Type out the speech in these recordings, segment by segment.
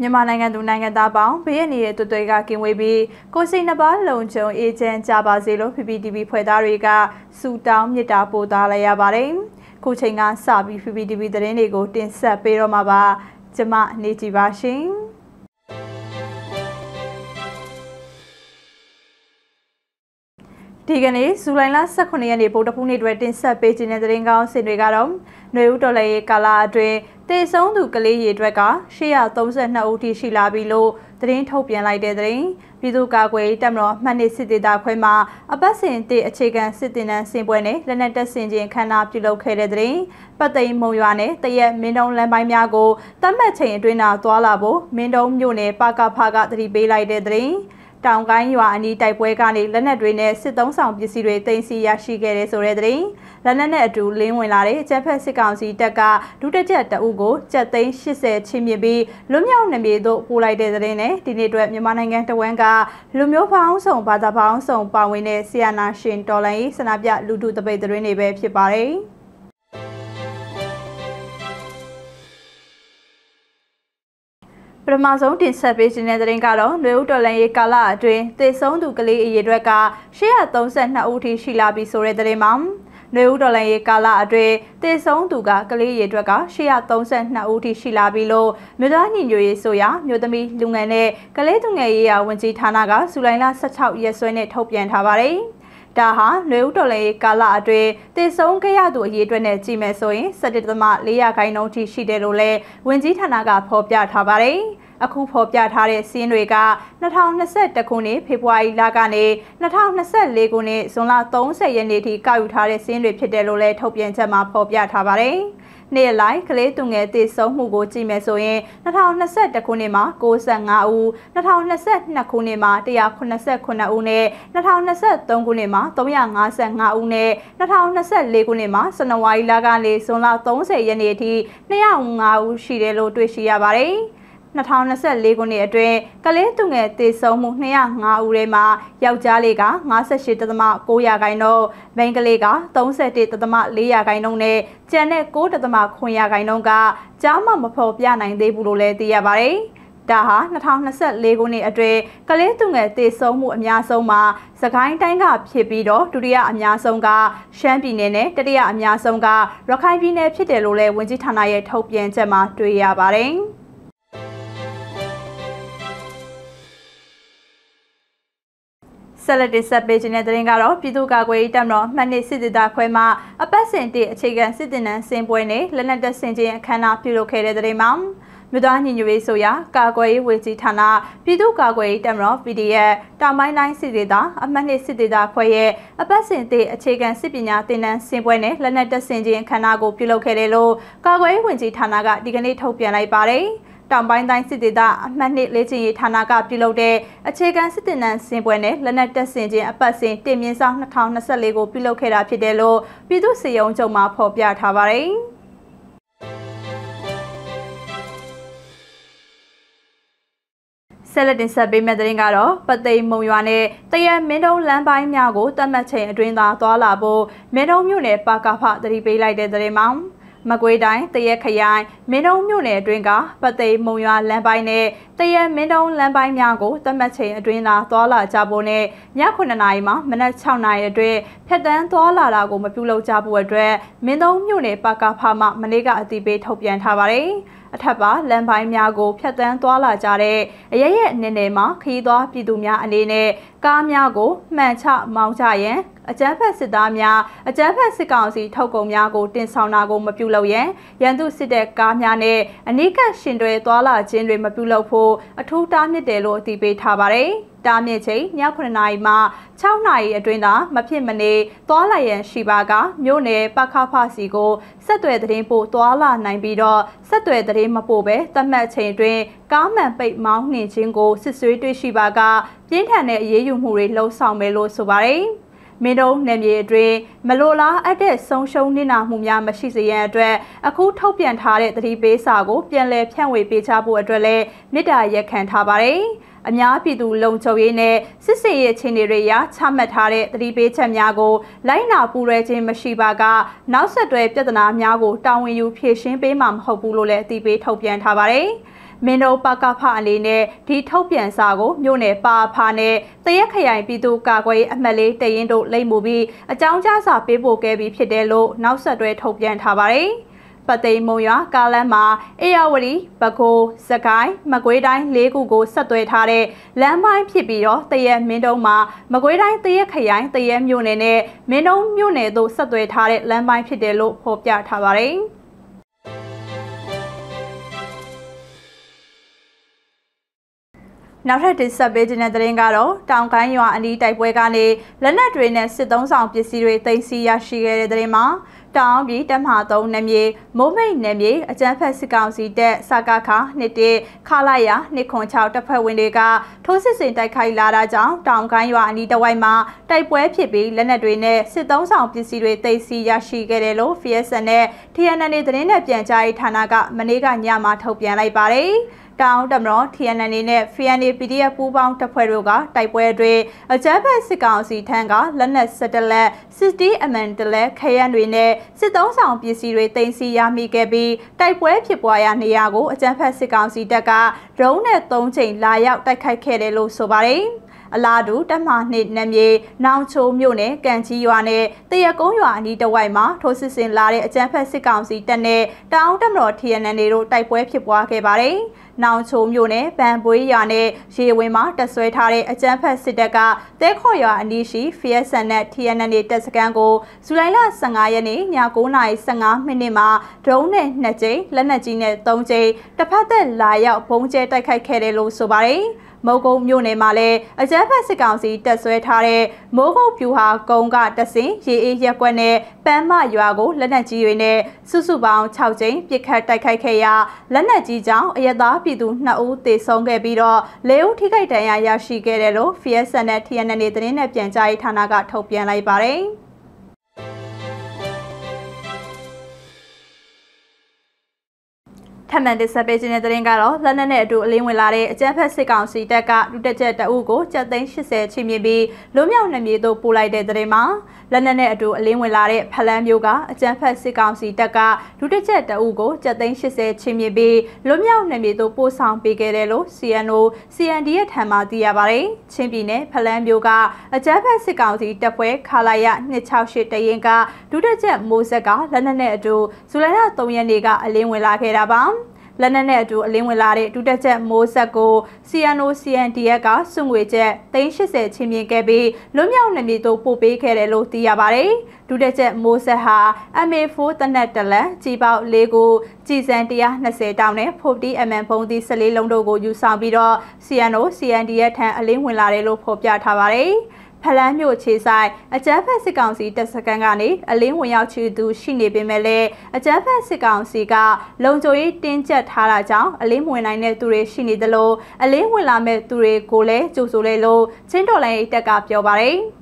မြန်မာနိုင်ငံသူနိုင်ငံသားပေါင်းဘေးရနေတဲ့တွေ့တွေ့ကကင်ဝေးပြီးကိုစိနှစ်ပါးလုံခြုံအေဂျင့်ကြပါစေလို့ PPTV ဖွဲ့သားတွေကစူတောင်းမြစ်တာပို့သားလိုက်ရပါတယ်။ခုချိန်ကစပြီး PPTV သတင်းတွေကိုတင်ဆက်ပေးတော့မှာပါ။ကျွန်မနေကြပါရှင်။ ဒီကနေ့ဇူလိုင်လ18ရက်နေ့ဗုဒ္ဓဖူးနေ့တွေတင်ဆက်ပေးခြင်းတဲ့သတင်းကောင်းစင်တွေကတော့ຫນွေဦးတော်လည်းကာလအတွင်းတေဆုံးသူကလေးရေအတွက်က832ဦးထိရှိလာပြီလို့သတင်းထုတ်ပြန်လိုက်တဲ့သတင်းပြည်သူ့ကာကွယ်တပ်မတော်မှတ်နှစ်စစ်ဒေသခွဲမှာအပတ်စဉ်တေအခြေခံစစ်တင်နန်းစင်ပွဲနဲ့လက်နက်တပ်ဆင်ခြင်းခမ်းနားပြုလုပ်ခဲ့တဲ့သတင်းပတ်သိမ်းမုံရွာနဲ့တရက်မင်းတုံးလမ်းပိုင်းများကိုတတ်မှတ်ချိန်အတွင်းသာသွာလာဖို့မင်းတုံးမြို့နယ်ပကဖကတတိပေးလိုက်တဲ့သတင်း တောင်ကိုင်းရွာအနီးတိုက်ပွဲကနေလက်နက်တွေနဲ့စစ်သုံးဆောင်ပစ္စည်းတွေတင်စီရရှိခဲ့တဲ့ဆိုတဲ့သတင်းလက်နက်နဲ့အတူလင်းဝင်လာတဲ့ကျက်ဖက်စစ်ကောင်စီတပ်ကဒုတက်ချက်တအုပ်ကိုကျက်သိန်း80ချင်းမြင့်ပြီးလွမြောက်နေမြေတို့ပို့လိုက်တဲ့သတင်းနဲ့ဒီနေ့အတွက်မြန်မာနိုင်ငံတဝန်းကလူမျိုးပေါင်းစုံဘာသာပေါင်းစုံပါဝင်တဲ့ဆီယနာရှင်တော်လိုင်းစနပြလူထုတပိတ်သတင်းတွေပဲဖြစ်ပါတယ်။ ပထမဆုံးတင်ဆက်ပေးခြင်းတဲ့သတင်းကတော့လွေဦးတော်လန်ရေးကာလအတွင်းသေဆုံးသူကလေးအရေအတွက်က832ဦးထိရှိလာပြီဆိုတဲ့သတင်းမှာလွေဦးတော်လန်ရေးကာလအတွင်းသေဆုံးသူကကလေးရေအတွက်က832ဦးထိရှိလာပြီလို့မြို့သားညီညွတ်ရေးဆိုရမြို့သမီးလူငယ်နဲ့ကလေးသူငယ်ရေးရာဝန်ကြီးဌာနကဇူလိုင်လ16ရက်စွဲနဲ့ထုတ်ပြန်ထားပါတယ်။ ဒါဟာလွေဦးတော်လည်းကာလအတွင်းတည်ဆုံခဲ့ရသူအရေးအတွက်နဲ့ကြည့်မယ်ဆိုရင်17.400ခိုင်နှုန်းထိရှိတယ်လို့လည်းဝန်ကြီးဌာနကဖော်ပြထားပါတယ်။အခုဖော်ပြထားတဲ့စီးရင်တွေက2021ခုနှစ်ဖေဖော်ဝါရီလကနေ2024ခုနှစ်ဇွန်လ30ရက်နေ့ထိကောက်ယူထားတဲ့စီးရင်တွေဖြစ်တယ်လို့လည်းထုတ်ပြန်ချက်မှာဖော်ပြထားပါတယ်။ နေ့လိုက်ကလေးသူငယ်တည်ဆုံမှုကိုကြည့်မယ်ဆိုရင်2021ခုနှစ်မှာ65ဦး2022ခုနှစ်မှာ189ဦးနဲ့2023ခုနှစ်မှာ355ဦးနဲ့2024ခုနှစ်မှာဇန်နဝါရီလကနေဇွန်လ30ရက်နေ့အထိ205ဦးရှိတယ်လို့တွေ့ရှိရပါတယ်။ 2024ခုနှစ်အတွင်းကလေးသူငယ်တည်ဆုံးမှု205ဦးထဲမှာယောက်ျားလေးက58.9ရာခိုင်နှုန်း၊မိန်းကလေးက31.4ရာခိုင်နှုန်းနဲ့ကျန်တဲ့9.9ရာခိုင်နှုန်းကကြားမှမဖော်ပြနိုင်သေးဘူးလို့လည်းသိရပါတယ်။ဒါဟာ2024ခုနှစ်အတွင်းကလေးသူငယ်တည်ဆုံးမှုအများဆုံးမှာစကိုင်းတိုင်းကဖြစ်ပြီးတော့ဒုတိယအများဆုံးကရှမ်းပြည်နယ်နဲ့တတိယအများဆုံးကရခိုင်ပြည်နယ်ဖြစ်တယ်လို့လည်းဝန်ကြီးဌာနရဲ့ထုတ်ပြန်ချက်မှာတွေ့ရပါတယ်။ ဆက်လက်တင်ဆက်ပေးခြင်းတဲ့သတင်းကတော့ပြည်သူ့ကာကွယ်ရေးတပ်မတော်မှတ်နှစ်စစ်ဒေသခွဲမှာအပတ်စဉ်တအခြေခံစစ်တင်နန်းစင်ပွဲနဲ့လက်နက်တပ်ဆင်ခြင်းအခမ်းအနားပြုလုပ်ခဲ့တဲ့သတင်းမှာမြို့သားညီညွတ်ရေးဆိုရာကာကွယ်ရေးဝန်ကြီးဌာနပြည်သူ့ကာကွယ်ရေးတပ်မတော် PDF တောင်ပိုင်းတိုင်းစစ်ဒေသအမှတ်နှစ်စစ်ဒေသခွဲရဲ့အပတ်စဉ်တအခြေခံစစ်ပညာသင်တန်းစင်ပွဲနဲ့လက်နက်တပ်ဆင်ခြင်းအခမ်းအနားကိုပြုလုပ်ခဲ့တယ်လို့ကာကွယ်ရေးဝန်ကြီးဌာနကဒီကနေ့ထုတ်ပြန်လိုက်ပါတယ်။ တောင်ပိုင်းတိုင်းစစ်ဒေသအမှတ်နှစ်လေ့ကျင့်ရေးဌာနကပြုလုပ်တဲ့အခြေခံစစ်တင်နန်းစင်ပွဲနဲ့လက်နက်တပ်ဆင်ခြင်းအပတ်စဉ်တင်မြင့်ဆောင်2024ကိုပြုလုပ်ခဲ့တာဖြစ်တယ်လို့ပြည်သူ့စေယုံချုပ်မှဖော်ပြထားပါတယ်။ဆက်လက်တင်ဆက်ပေးမယ့်သတင်းကတော့ပသိမ်မုံရွာနဲ့တရမင်းတုံးလမ်းပိုင်းများကိုတတ်မှတ်ချိန်အတွင်းသာသွာလာဖို့မင်းတုံးမြို့နယ်ပါကာဖတတိပေးလိုက်တဲ့သတင်းမှာ မကွေးတိုင်းတရက်ခရိုင်မင်းတုံးမြို့နယ်အတွင်းကပသိမ်မုံရွာလမ်းပိုင်းနဲ့တရက်မင်းတုံးလမ်းပိုင်းများကိုတတ်မှတ်ချိန်အတွင်းသာသွာလာကြဖို့နဲ့ည9နာရီမှမနက်6နာရီအတွင်းဖြတ်တန်းသွာလာတာကိုမပြုလုပ်ကြဖို့အတွက်မင်းတုံးမြို့နယ်ပကဖမှမနေ့ကအသိပေးထုတ်ပြန်ထားပါတယ်။ အထက်ပါလမ်းပိုင်းများကိုဖြတ်တန်းသွားလာကြတဲ့အရရဲ့အနေနဲ့မှာခရီးသွားပြည်သူများအနေနဲ့ကားများကိုမှန်ချမောင်းချရန်အကြမ်းဖက်စစ်သားများအကြမ်းဖက်စစ်ကောင်စီထုတ်ကုန်များကိုတင်ဆောင်တာကိုမပြုလုပ်ရန်ရန်သူစစ်တပ်ကားများနဲ့အနိကရှင်တွေသွာလာခြင်းတွေမပြုလုပ်ဖို့အထူးတားမြစ်တယ်လို့အသိပေးထားပါတယ်။ တားမြစ်ချိန်ည9နာရီမှ6နာရီအတွင်းသာမဖြစ်မနေသွားလာရန်ရှိပါကမြို့နယ်ပခဖစီကိုဆက်သွယ်သတင်းပို့သွားလာနိုင်ပြီးတော့ဆက်သွယ်သတင်းမပို့ပဲသတ်မှတ်ချိန်အတွင်းကားမှန်ပိတ်မောင်းနှင်ခြင်းကိုစစ်ဆွေးတွေ့ရှိပါကပြင်းထန်တဲ့အရေးယူမှုတွေလှုံ့ဆော်မယ်လို့ဆိုပါတယ်မင်းတို့နယ်မြေအတွင်းမလိုလားအပ်တဲ့ဆုံးရှုံးနစ်နာမှုများမရှိစေရန်အတွက်အခုထုတ်ပြန်ထားတဲ့သတိပေးစာကိုပြန်လည်ဖြန့်ဝေပေးချဖို့အတွက်လည်းမေတ္တာရက်ခံထားပါတယ်။ အများပြည်သူလုံခြုံရေးနဲ့စစ်စေးရေးအခြေအနေတွေအရချမှတ်ထားတဲ့သတိပေးချက်များကိုလိုက်နာပူရဲခြင်းမရှိပါကနောက်ဆက်တွဲပြဿနာများကိုတာဝန်ယူဖြေရှင်းပေးမှာမဟုတ်ဘူးလို့လည်းအသိပေးထုတ်ပြန်ထားပါတယ်။မင်းတို့ပကဖအနေနဲ့ဒီထုတ်ပြန်စာကိုမြို့နယ်ပါဖာနဲ့တရက်ခရိုင်ပြည်သူ့ကာကွယ်ရေးအမှတ်လေးတရင်တို့လိမ့်မှုပြီးအကြောင်းကြားစာပေးပို့ခဲ့ပြီးဖြစ်တယ်လို့နောက်ဆက်တွဲထုတ်ပြန်ထားပါတယ်။ ပသိမ်မုံရွာကားလမ်းမှာအေရဝတီပဲခူးစကိုင်းမကွေးတိုင်း၄ခုကိုဆက်သွယ်ထားတဲ့လမ်းပိုင်းဖြစ်ပြီးတော့တရက်မင်းတုံးမှာမကွေးတိုင်းတရက်ခရိုင်တရက်မြို့နယ်နဲ့မင်းတုံးမြို့နယ်တို့ဆက်သွယ်ထားတဲ့လမ်းပိုင်းဖြစ်တယ်လို့ဖော်ပြထားပါတယ်။ နောက်ထပ်တင်ဆက်ပေးခြင်းတဲ့သတင်းကတော့တောင်ကိုင်းရွာအနီးတိုက်ပွဲကနေလက်နက်တွေနဲ့စစ်သုံးဆောင်ပစ္စည်းတွေတင်စီရရှိခဲ့တဲ့သတင်းမှာတောင်ပြည်တမဟာ3နယ်မြေမိုးမိတ်နယ်မြေအကြမ်းဖက်စစ်ကောင်စီတပ်စကခနှစ်တခလာရနှစ်ခွန်6တပ်ဖွဲ့ဝင်တွေကထိုးစစ်ဆင်တိုက်ခိုက်လာတာကြောင့်တောင်ကိုင်းရွာအနီးတစ်ဝိုက်မှာတိုက်ပွဲဖြစ်ပြီးလက်နက်တွေနဲ့စစ်သုံးဆောင်ပစ္စည်းတွေသိမ်းဆည်းရရှိခဲ့တယ်လို့ FSN နဲ့ TNN သတင်းနဲ့ပြန်ကြားရေးဌာနကမနေ့ကညမှာထုတ်ပြန်လိုက်ပါတယ်။ တောင်တမတော် TNN နဲ့ FNA PDF ပူးပေါင်းတပ်ဖွဲ့တို့ကတိုက်ပွဲအတွင်းအကြမ်းဖက်စစ်ကောင်စီထံကလက်နက်စတလက် 60အမန်တလက်ခရမ်းတွေနဲ့စစ်သုံးဆောင်ပစ္စည်းတွေတင်စီရမိခဲ့ပြီးတိုက်ပွဲဖြစ်ပွားရာနေရာကိုအကြမ်းဖက်စစ်ကောင်စီတပ်ကဒရုန်းနဲ့၃ချိန်လာရောက်တိုက်ခိုက်ခဲ့တယ်လို့ဆိုပါတယ် အလားတူတမနှစ်နမြေနောင်ချိုမြို့နယ်ကံကြီးရွာနဲ့တရကုန်းရွာအနီးတစ်ဝိုက်မှာထိုးစစ်ဆင်လာတဲ့အကြမ်းဖက်စစ်ကောင်စီတပ်နဲ့တောင်တမတော် TNN တို့တိုက်ပွဲဖြစ်ပွားခဲ့ပါတယ်။နောင်ချိုမြို့နယ်ဗန်ပွေးရွာနဲ့ရေဝင်းမှာတက်ဆွဲထားတဲ့အကြမ်းဖက်စစ်တပ်ကတဲခေါ်ရွာအနီးရှိ FSN နဲ့ TNN တပ်စခန်းကိုဇူလိုင်လ15ရက်နေ့ည9:15မိနစ်မှာဒရုန်းနဲ့2ကြိမ်လက်နက်ကြီးနဲ့3ကြိမ်တစ်ဖက်သက်လာရောက်ဘုံကျဲတိုက်ခိုက်ခဲ့တယ်လို့ဆိုပါတယ်။ မုံကုန်းမြို့နယ်မှာလည်းအကြမ်းဖက်စစ်ကောင်စီတပ်ဆွဲထားတဲ့မိုးကုတ်ပြူဟာကုန်းကတဆင်ရေအေးရက်ကွက်နဲ့ပန်းမရွာကိုလက်နက်ကြီးတွေနဲ့စုစုပေါင်း6ကြိမ်ပစ်ခတ်တိုက်ခိုက်ခဲ့ရာလက်နက်ကြီးကြောင့်အရသာပြည်သူ2ဦးသေဆုံးခဲ့ပြီးတော့၄ဦးထိခိုက်ဒဏ်ရာရရှိခဲ့တယ်လို့ FSN နဲ့ TNN သတင်းနဲ့ပြန်ကြားရေးဌာနကထုတ်ပြန်လိုက်ပါတယ်။ ထပ်မံတင်ဆက်ပေးခြင်းတဲ့သတင်းကတော့လက်နက်နဲ့အတူအလင်းဝင်လာတဲ့အကြမ်းဖက်စစ်ကောင်စီတပ်ကလူတက်ချက်တအုပ်ကိုကျပ်သိန်း80ချီမြင့်ပြီးလွမြောက်နှမြေသို့ပို့လိုက်တဲ့သတင်းမှာလက်နက်နဲ့အတူအလင်းဝင်လာတဲ့ဖလန်းမျိုးကအကြမ်းဖက်စစ်ကောင်စီတပ်ကလူတက်ချက်တအုပ်ကိုကျပ်သိန်း80ချီမြင့်ပြီးလွမြောက်နှမြေသို့ပို့ဆောင်ပေးခဲ့တယ်လို့ CNO CND ရဲ့ထံမှသိရပါတယ်။ချင်းပြည်နယ်ဖလန်းမျိုးကအကြမ်းဖက်စစ်ကောင်စီတပ်ဖွဲ့ခလာရ268တရင်ကလူတက်ချက်မိုးဆက်ကလက်နက်နဲ့အတူဇူလိုင်လ3ရက်နေ့ကအလင်းဝင်လာခဲ့တာပါ။ လက်နက်နဲ့အတူအလင်းဝင်လာတဲ့ဒုတက်ချက်မိုးဆက်ကို CNO CNDF ကစွန့်ငွေချက်380ချင်းမြင်ခဲ့ပြီးလွတ်မြောက်နေမည်တို့ပို့ပေးခဲ့တယ်လို့သိရပါတယ်။ဒုတက်ချက်မိုးဆက်ဟာ MA4 တနက်တလက်ကြီးပေါက်၄ကိုကြည်စံ120တောင်းနဲ့ 40mm ဘုံသီး14လုံးတို့ကိုယူဆောင်ပြီးတော့ CNO CNDF ထံအလင်းဝင်လာတယ်လို့ဖော်ပြထားပါတယ်။ ဖလန်းမြို့ခြေဆိုင်အကြမ်းဖက်စစ်ကောင်စီတပ်စခန်းကနေအလင်းဝင်ရောက်ချီသူရှိနေပေမဲ့လည်းအကြမ်းဖက်စစ်ကောင်စီကလုံခြုံရေးတင်းကျပ်ထားတာကြောင့်အလင်းဝင်နိုင်တဲ့သူတွေရှိနေသလိုအလင်းဝင်လာမဲ့သူတွေကိုလည်းကြိုဆိုလေလို့ချင်းတော်လိုင်းတပ်ကပြောပါတယ်။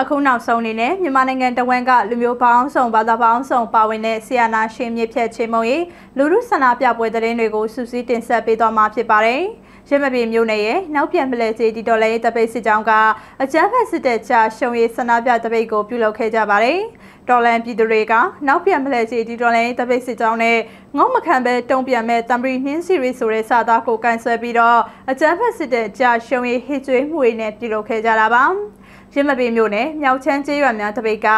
အခုနောက်ဆုံးအနေနဲ့မြန်မာနိုင်ငံတဝန်းကလူမျိုးပေါင်းစုံဘာသာပေါင်းစုံပါဝင်တဲ့ဆီယနာရှင်မြစ်ဖြတ်ချင်းမုံရေးလူမှုဆန္ဒပြပွဲသတင်းတွေကိုစူးစီးတင်ဆက်ပေးသွားမှာဖြစ်ပါတယ်။ရမပြေမျိုးနယ်ရဲ့နောက်ပြန်မလဲစီတီတော်လေးတပိတ်စစ်ကြောင်းကအကြမ်းဖက်စစ်တပ်ချရှုံရေးဆန္ဒပြတပိတ်ကိုပြုလုပ်ခဲ့ကြပါတယ်။တော်လန်ပြည်သူတွေကနောက်ပြန်မလဲစီတီတော်လေးတပိတ်စစ်ကြောင်းနဲ့ငုံမခံပဲတုံ့ပြန်မဲ့တမ်ပရီနှင်းစီရီဆိုတဲ့စာသားကိုကန်ဆယ်ပြီးတော့အကြမ်းဖက်စစ်တပ်ချရှုံရေးဟစ်ကြွေးမှုတွေနဲ့ပြုလုပ်ခဲ့ကြတာပါ။ ရင်းမပေမျိုးနဲ့မြောက်ချမ်းကျေးရွာများတပိတ်က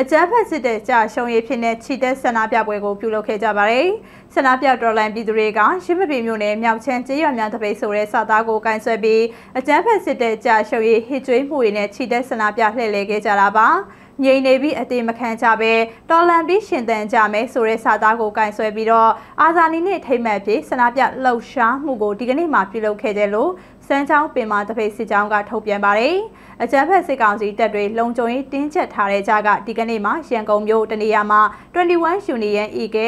အကြမ်းဖက်စစ်တဲ့ကြာရှုံးရေးဖြစ်တဲ့ခြိတက်ဆန္ဒပြပွဲကိုပြုလုပ်ခဲ့ကြပါတယ်။ဆန္ဒပြတော်လှန်ပြည်သူတွေကရင်းမပေမျိုးနဲ့မြောက်ချမ်းကျေးရွာများတပိတ်ဆိုတဲ့စာသားကိုကန်ဆွဲပြီးအကြမ်းဖက်စစ်တဲ့ကြာရှုံးရေးဟစ်ကြွေးမှုတွေနဲ့ခြိတက်ဆန္ဒပြလှည့်လည်ခဲ့ကြတာပါ။ငြိမ်နေပြီးအသေးမခံကြပဲတော်လန်ပြီးရှင်သန်ကြမယ်ဆိုတဲ့စာသားကိုကင်ဆွဲပြီးတော့အာဇာနည်နဲ့ထိမ့်မှတ်ပြီးဆန္ဒပြလှုပ်ရှားမှုကိုဒီကနေ့မှပြုလုပ်ခဲ့တယ်လို့ စမ်းချောင်းပင်မာတပိတ်စစ်ကြောင်းကထုတ်ပြန်ပါတယ်။အကြမ်းဖက်စစ်ကောင်စီတပ်တွေလုံခြုံရေးတင်းကျပ်ထားတဲ့ကြားကဒီကနေ့မှာရန်ကုန်မြို့တနေရာမှာ21 Union EK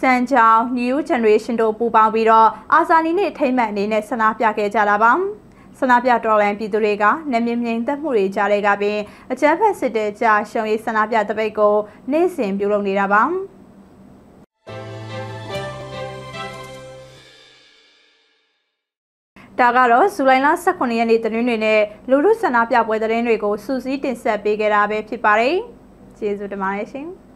စံချောင်း New Generation တို့ပူးပေါင်းပြီးတော့အာဇာနည်နေ့ထိမ့်မှတ်အနေနဲ့ဆန္ဒပြခဲ့ကြတာပါ။ဆန္ဒပြတော်လန်ပြည်သူတွေကနမြင်မြင်သက်မှုတွေကြားတဲ့ကပင်အကြမ်းဖက်စစ်တဲ့ကြာရှုံရေးဆန္ဒပြတပိတ်ကိုနေ့စဉ်ပြုလုပ်နေတာပါ။ ဒါကတော့ဇူလိုင်လ18ရက်နေ့သတင်းတွေနဲ့လူလူဆန္ဒပြပွဲသတင်းတွေကိုစူးစီးတင်ဆက်ပေးခဲ့တာပဲဖြစ်ပါတယ်။ကျေးဇူးတင်ပါတယ်ရှင်။